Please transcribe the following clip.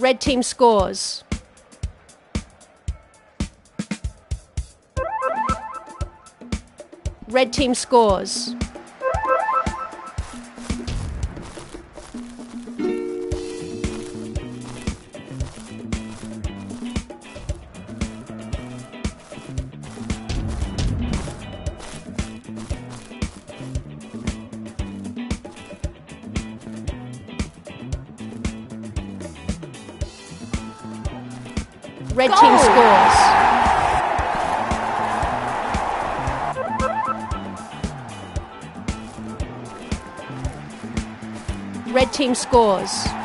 Red team scores. Red team scores. Red team scores. Red team scores.